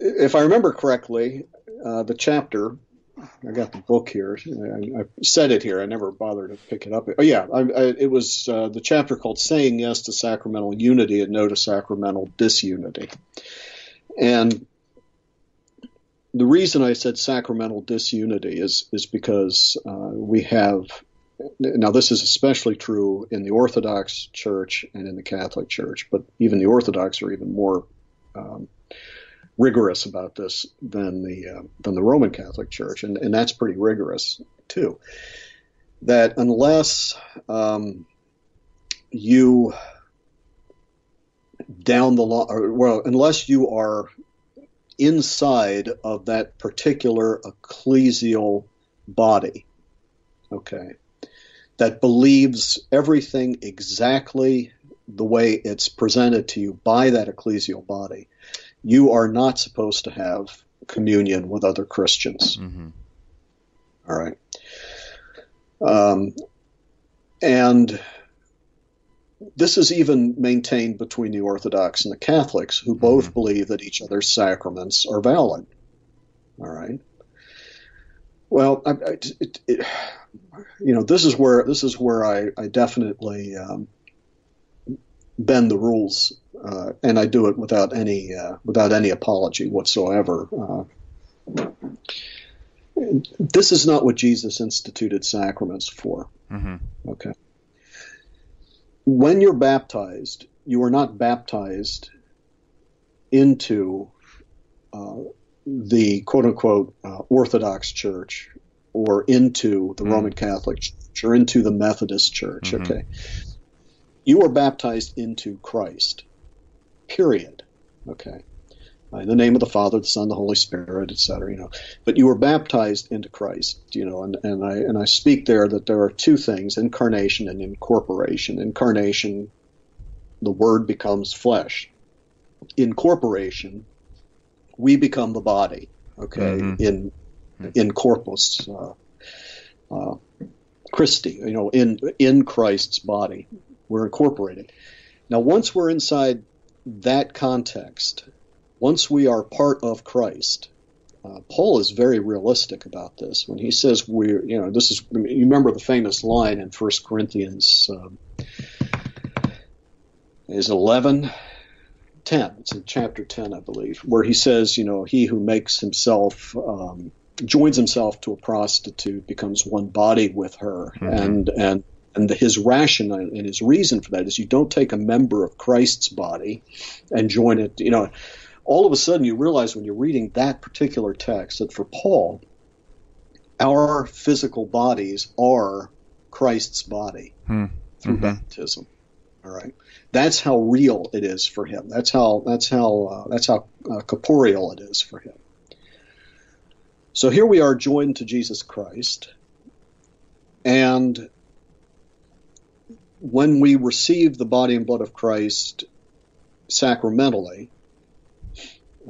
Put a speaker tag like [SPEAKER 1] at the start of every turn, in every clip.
[SPEAKER 1] if I remember correctly, uh, the chapter. I got the book here. I, I, said it here. I never bothered to pick it up. Oh yeah, I, it was uh, the chapter called "Saying Yes to Sacramental Unity and No to Sacramental Disunity," and the reason I said sacramental disunity is is because uh, we have now this is especially true in the Orthodox Church and in the Catholic Church, but even the Orthodox are even more um, rigorous about this than the uh, than the Roman Catholic Church, and, and that's pretty rigorous too. That unless um, you down the law, well, unless you are inside of that particular ecclesial body, okay, that believes everything exactly the way it's presented to you by that ecclesial body, you are not supposed to have communion with other Christians. Mm-hmm. All right. Um, and this is even maintained between the Orthodox and the Catholics, who both mm-hmm. believe that each other's sacraments are valid. All right. Well, I, I, it, it, you know, this is where this is where I, I definitely um, bend the rules, uh, and I do it without any uh, without any apology whatsoever. Uh, this is not what Jesus instituted sacraments for. Mm-hmm. Okay when you're baptized, you are not baptized into uh, the quote unquote uh, Orthodox Church or into the mm. Roman Catholic Church or into the Methodist Church. Mm-hmm. Okay. You are baptized into Christ, period. Okay. Uh, in the name of the Father, the Son, the Holy Spirit, etc. You know, but you were baptized into Christ. You know, and, and I and I speak there that there are two things: incarnation and incorporation. Incarnation, the Word becomes flesh. Incorporation, we become the body. Okay, mm-hmm. in in corpus uh, uh, Christi. You know, in in Christ's body, we're incorporated. Now, once we're inside that context, once we are part of Christ, uh, Paul is very realistic about this when he says we're, you know, this is, you remember the famous line in 1 Corinthians, um, is 11, 10, it's in chapter 10, I believe, where he says, you know, he who makes himself, um, joins himself to a prostitute becomes one body with her. Mm-hmm. And, and, and his rationale and his reason for that is you don't take a member of Christ's body and join it, you know, all of a sudden you realize when you're reading that particular text that for Paul, our physical bodies are Christ's body hmm. through mm-hmm. baptism. All right, that's how real it is for him. That's how that's how uh, that's how uh, corporeal it is for him. So here we are joined to Jesus Christ, and when we receive the body and blood of Christ sacramentally,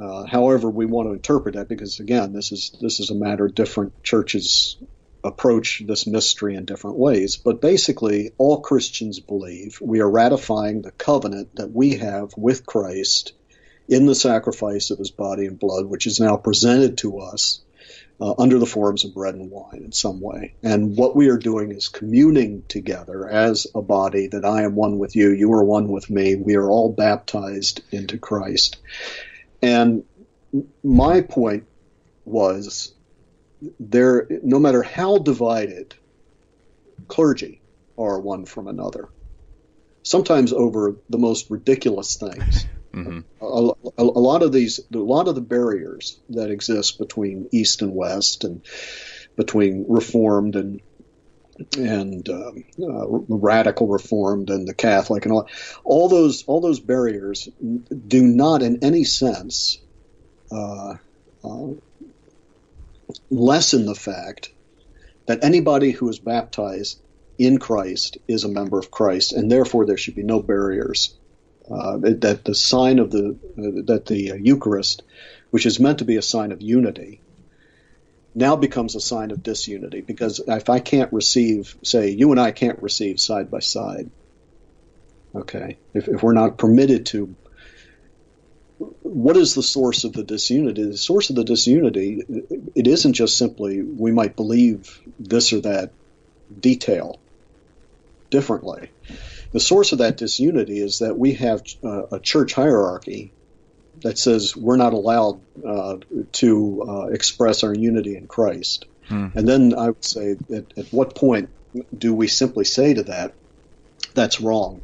[SPEAKER 1] uh, however, we want to interpret that, because again, this is this is a matter different churches approach this mystery in different ways. But basically, all Christians believe we are ratifying the covenant that we have with Christ in the sacrifice of His body and blood, which is now presented to us uh, under the forms of bread and wine in some way. And what we are doing is communing together as a body that I am one with you, you are one with me. We are all baptized into Christ. And my point was there, no matter how divided clergy are one from another, sometimes over the most ridiculous things. Mm-hmm. A, a, a, lot of these, a lot of the barriers that exist between East and West, and between Reformed and and um, uh, radical reformed and the Catholic and all all those all those barriers do not in any sense uh, uh, lessen the fact that anybody who is baptized in Christ is a member of Christ, and therefore there should be no barriers. Uh, that the sign of the that the Eucharist, which is meant to be a sign of unity, now becomes a sign of disunity because if I can't receive, say, you and I can't receive side by side, okay, if, if we're not permitted to what is the source of the disunity? The source of the disunity, it isn't just simply we might believe this or that detail differently. The source of that disunity is that we have uh, a church hierarchy that says we're not allowed uh, to uh, express our unity in Christ. Hmm. And then I would say, at, at what point do we simply say to that, that's wrong?